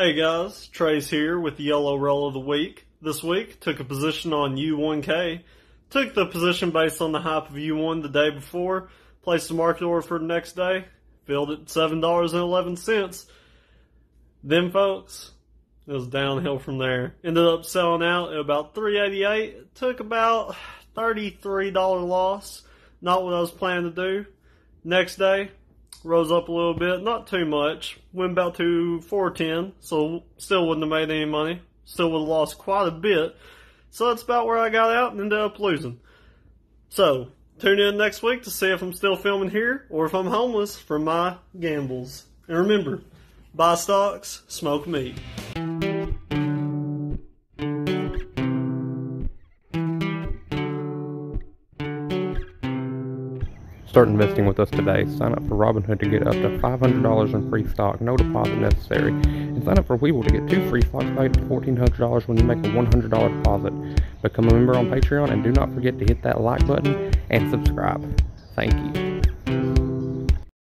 Hey guys, Trace here with the YOLO Roll of the Week. This week, took a position on U1K. Took the position based on the hype of U1 the day before. Placed a market order for the next day. Filled at $7.11. Then folks, it was downhill from there. Ended up selling out at about 388. Took about $33 loss. Not what I was planning to do. Next day, rose up a little bit, not too much. Went about to 410, so still wouldn't have made any money. Still would have lost quite a bit. So that's about where I got out and ended up losing. So, tune in next week to see if I'm still filming here or if I'm homeless from my gambles. And remember, buy stocks, smoke meat. Start investing with us today. Sign up for Robinhood to get up to $500 in free stock, no deposit necessary. And sign up for Webull to get two free stocks valued at $1,400 when you make a $100 deposit. Become a member on Patreon and do not forget to hit that like button and subscribe. Thank you.